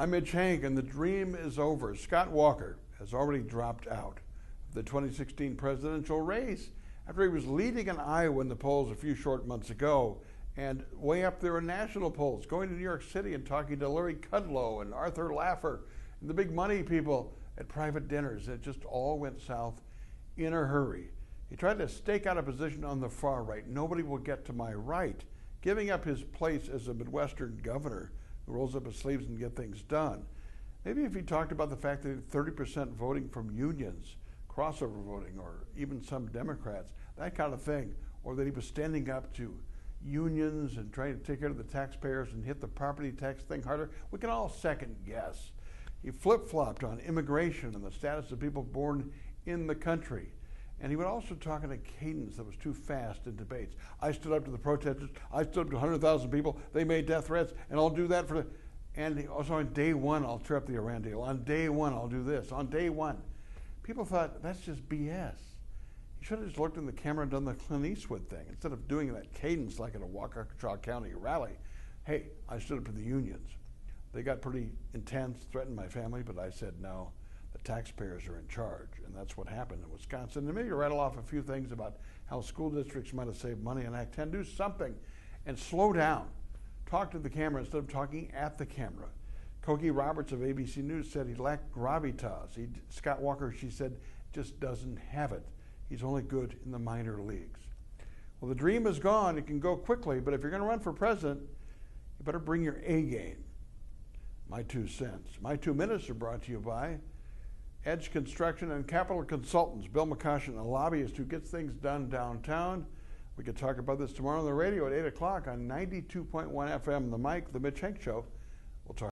I'm Mitch Henck, and the dream is over. Scott Walker has already dropped out of the 2016 presidential race after he was leading in Iowa in the polls a few short months ago and way up there in national polls, going to New York City and talking to Larry Kudlow and Arthur Laffer and the big money people at private dinners. It just all went south in a hurry. He tried to stake out a position on the far right. Nobody will get to my right, giving up his place as a Midwestern governor who rolls up his sleeves and get things done. Maybe if he talked about the fact that 30% voting from unions, crossover voting, or even some Democrats, that kind of thing, or that he was standing up to unions and trying to take care of the taxpayers and hit the property tax thing harder, we can all second guess. He flip flopped on immigration and the status of people born in the country. And he would also talk in a cadence that was too fast in debates. I stood up to the protesters. I stood up to 100,000 people. They made death threats, and I'll do that for the. And also on day one, I'll tear up the Iran deal. On day one, I'll do this. On day one, people thought that's just BS. He should have just looked in the camera and done the Clint Eastwood thing instead of doing that cadence like at a Waukesha County rally. Hey, I stood up to the unions. They got pretty intense, threatened my family, but I said no the taxpayers are in charge, and that's what happened in Wisconsin. And maybe rattle off a few things about how school districts might have saved money on Act 10. Do something and slow down. Talk to the camera instead of talking at the camera. Cokie Roberts of ABC News said he lacked gravitas. He, Scott Walker, she said, just doesn't have it. He's only good in the minor leagues. Well, the dream is gone. It can go quickly, but if you're going to run for president, you better bring your A game. My two cents. My two minutes are brought to you by Edge Construction and Capital Consultants, Bill McCoshen, a lobbyist who gets things done downtown. We could talk about this tomorrow on the radio at 8 o'clock on 92.1 FM, The Mic, The Mitch Henck Show. We'll talk.